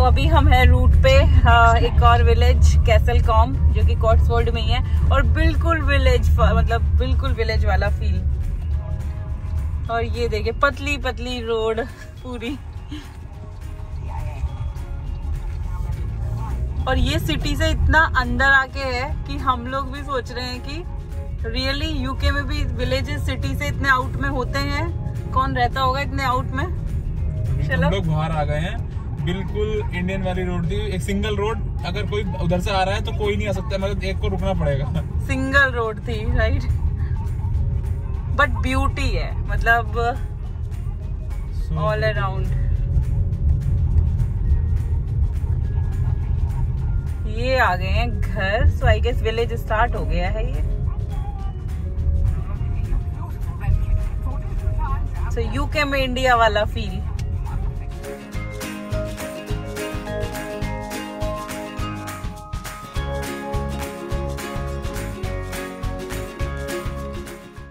तो अभी हम हैं रूट पे हाँ, एक और विलेज कैसल कॉम जो कि कॉट्सवोल्ड में ही है और बिल्कुल विलेज मतलब बिल्कुल विलेज वाला फील और ये देखिए पतली पतली रोड पूरी। और ये सिटी से इतना अंदर आके है कि हम लोग भी सोच रहे हैं कि रियली यूके में भी विलेजेस सिटी से इतने आउट में होते हैं। कौन रहता होगा इतने आउट में? चलो। लोग बाहर आ गए हैं। बिल्कुल इंडियन वाली रोड थी। एक सिंगल रोड अगर कोई उधर से आ रहा है तो कोई नहीं आ सकता मतलब एक को रुकना पड़ेगा। सिंगल रोड थी राइट बट ब्यूटी है मतलब ऑल अराउंड ये आ गए हैं घर so I guess village start हो गया है ये। सो यूके में इंडिया वाला फील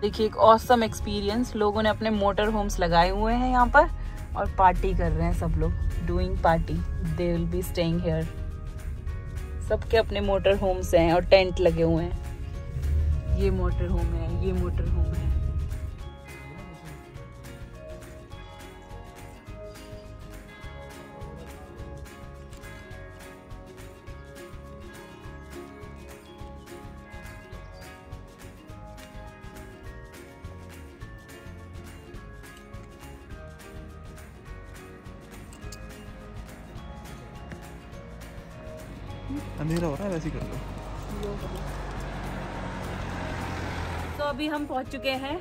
देखिए, एक औसम एक्सपीरियंस लोगों ने अपने मोटर होम्स लगाए हुए हैं यहाँ पर और पार्टी कर रहे हैं सब लोग. Doing party they will be staying here सबके अपने मोटर होम्स हैं और टेंट लगे हुए हैं. ये मोटर होम है, ये मोटर होम है. अंधेरा हो रहा है वैसे कर लो। तो अभी हम पहुँच चुके हैं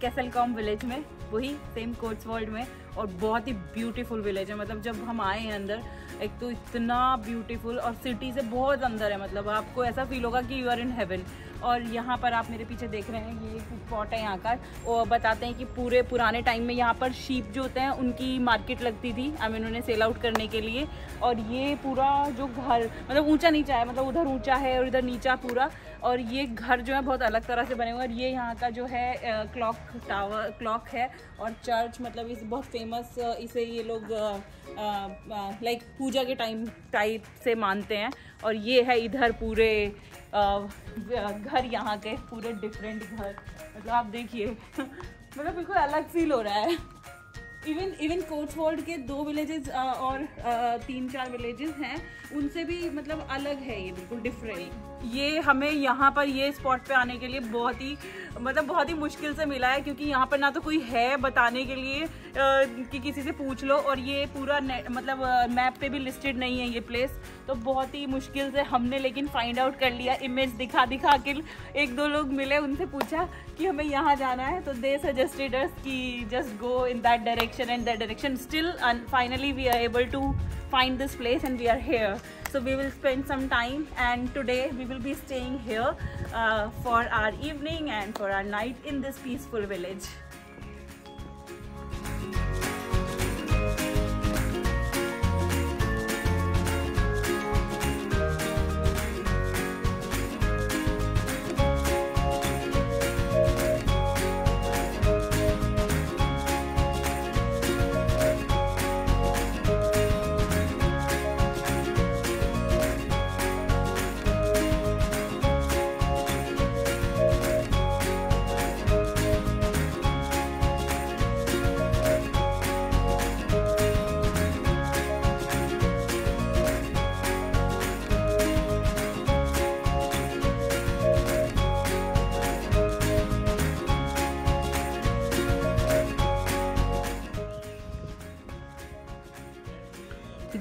कैसल कॉम विलेज में, वही सेम कोट्स वर्ल्ड में, और बहुत ही ब्यूटीफुल विलेज है। मतलब जब हम आए हैं अंदर, एक तो इतना ब्यूटीफुल और सिटी से बहुत अंदर है। मतलब आपको ऐसा फील होगा कि यू आर इन हेवन और यहाँ पर आप मेरे पीछे देख रहे हैं, ये एक स्पॉट है यहाँ का। वो बताते हैं कि पूरे पुराने टाइम में यहाँ पर शीप जो होते हैं, उनकी मार्केट लगती थी आई मीन उन्हें सेल आउट करने के लिए। और ये पूरा जो घर मतलब ऊँचा नीचा है मतलब उधर ऊँचा है और इधर नीचा पूरा। और ये घर जो है बहुत अलग तरह से बने हुए और ये यहाँ का जो है क्लॉक टावर क्लॉक है। और चर्च मतलब इस बहुत फ़ेमस इसे ये लोग लाइक पूजा के टाइम टाइप से मानते हैं। और ये है इधर पूरे घर यहाँ के पूरे डिफरेंट घर। मतलब आप देखिए मतलब बिल्कुल अलग फील हो रहा है। इवन इवन कोट्सवोल्ड के दो विलेजेस और तीन चार विलेजेस हैं, उनसे भी मतलब अलग है ये बिल्कुल डिफरेंट ये हमें यहाँ पर ये स्पॉट पे आने के लिए बहुत ही मतलब बहुत ही मुश्किल से मिला है, क्योंकि यहाँ पर ना तो कोई है बताने के लिए कि किसी से पूछ लो, और ये पूरा मतलब मैप पे भी लिस्टेड नहीं है ये प्लेस तो बहुत ही मुश्किल से हमने लेकिन फाइंड आउट कर लिया इमेज दिखा दिखा के एक दो लोग मिले, उनसे पूछा कि हमें यहाँ जाना है तो दे सजेस्टेड कि just go in that direction and that direction still finally we are able to find this place and we are here. So we will spend some time and today we will be staying here uh, for our evening and for our night in this peaceful village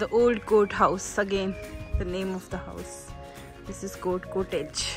the old courthouse again the name of the house. This is court cottage